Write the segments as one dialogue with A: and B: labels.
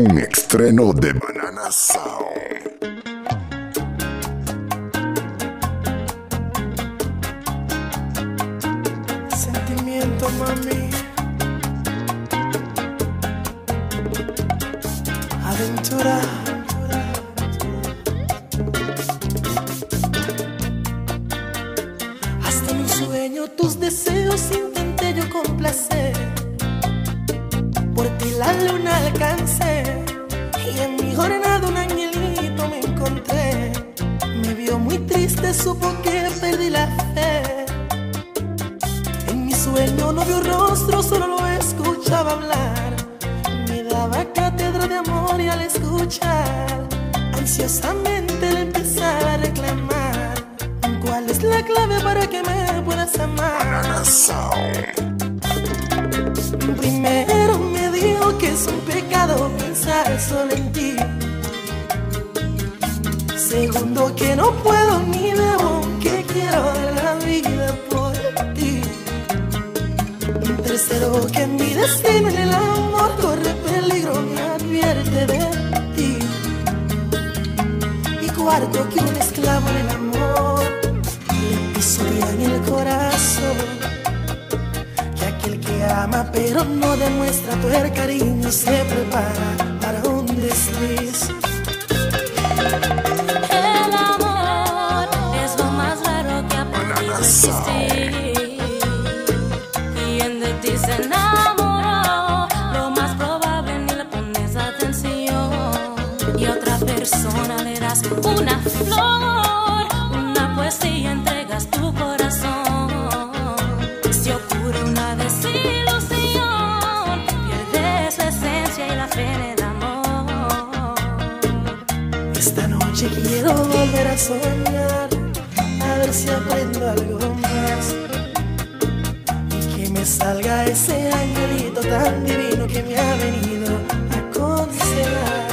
A: Un estreno de Banana Sound.
B: Sentimiento, mami. Aventura. Hasta mi sueño, tus deseos intenté yo complacer. Por ti la luna alcancé. Jornada un angelito me encontré. Me vio muy triste, supo que perdí la fe. En mi sueño no vio rostro, solo lo escuchaba hablar. Me daba cátedra de amor y al escuchar, ansiosamente le empezaba a reclamar. ¿Cuál es la clave para que me puedas amar? Primero me dijo que es un pecado pensar solo en ti. Segundo que no puedo ni debo, que quiero dar la vida por ti. Tercero que mi destino en el amor corre peligro, me advierte de ti. Y cuarto que un esclavo en el amor le pisotea en el corazón que aquel que ama pero no demuestra tu cariño se prepara
C: una flor, una poesía, entregas tu corazón. Si ocurre una desilusión, pierdes la esencia y la fe en el amor.
B: Esta noche quiero volver a soñar, a ver si aprendo algo más. Salga ese angelito tan divino que me ha venido a aconsejar.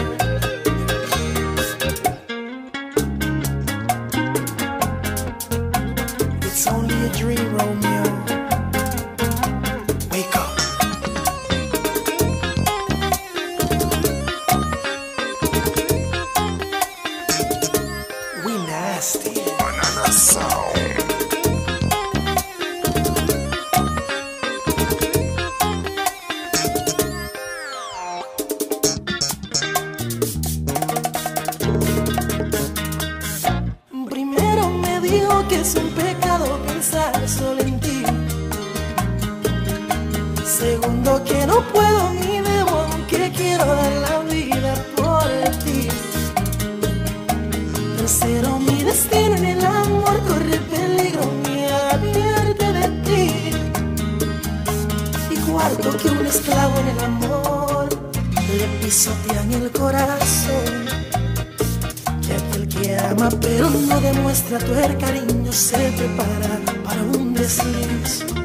B: It's only a dream, Romeo. Wake up. We nasty.
A: Banana Sound.
B: Es un pecado pensar solo en ti. Segundo que no puedo ni debo, que quiero dar la vida por ti. Tercero mi destino en el amor corre peligro, me advierte de ti. Y cuarto que un esclavo en el amor le pisotean el corazón pero no demuestra tu cariño se prepara para un desliz.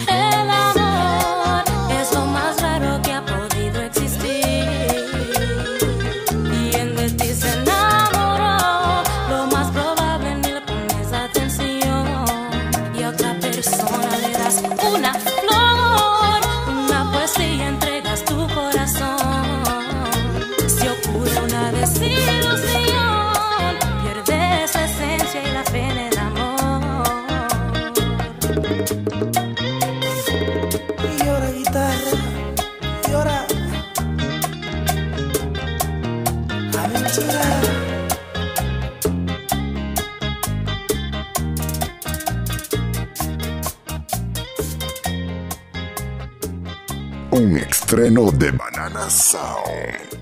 A: Un estreno de Banana Sound.